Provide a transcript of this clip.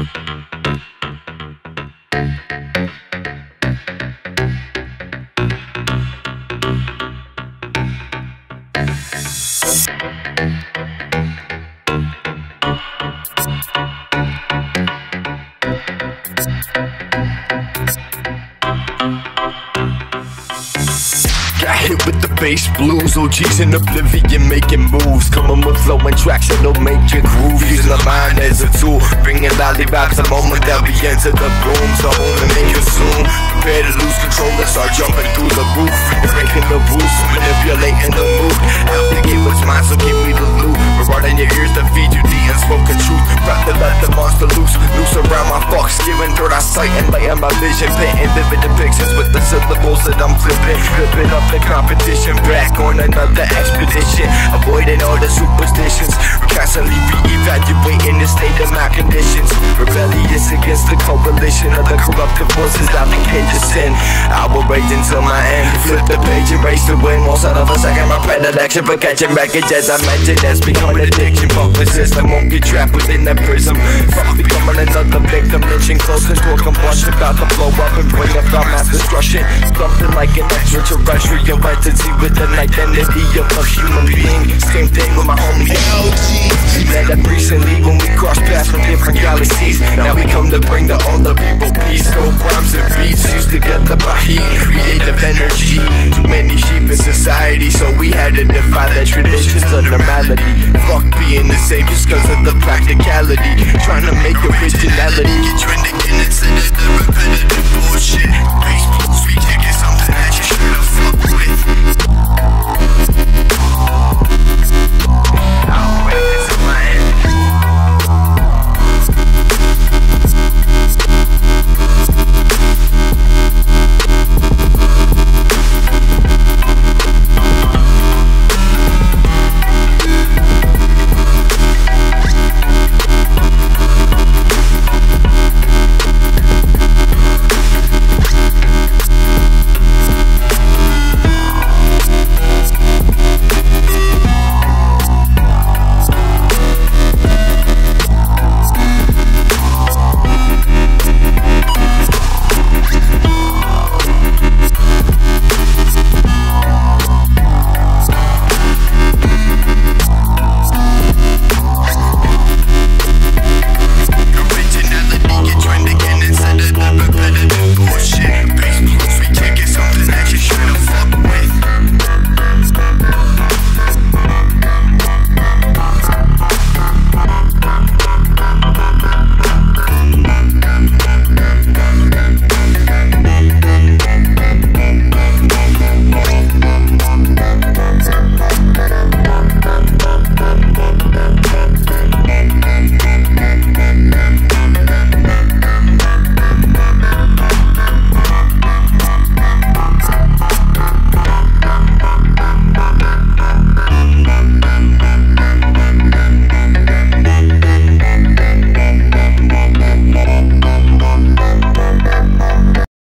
Música bass blues, OGEAZ in oblivion making moves. Coming with flowing tracks that'll make you groove. Using the mind as a tool, bringing vibes the moment that we enter the rooms. The home and make soon. Prepare to lose control and start jumping through the roof. Breaking the rules, monster loose, loose around my fucks. Giving third eye sight and laying my vision. Painting vivid depictions with the syllables that I'm flipping. Flipping up the competition, back on another expedition. Avoiding all the superstitions. Constantly re-evaluating the state of my conditions. Rebellious against the coalition of the corrupted forces that contagious sin. I will rage until my end. Flip the page and race to win. Won't settle for second. My predilection for catching wreckage as I mentioned. That's become an addiction. Fuck the system. Won't get trapped within that prism. Fuck becoming another victim. Lynching close to a combustion. About to blow up and bring about mass destruction. Something like an extraterrestrial entity with an identity of a human being. Same thing with my homie LG. Met up recently different galaxies. Now we come to bring the older people peace. No rhymes and beats used to get the heat. Creative energy. Too many sheep in society, so we had to defy the traditions of normality. Fuck being the same just cause of the practicality. Trying to make originality.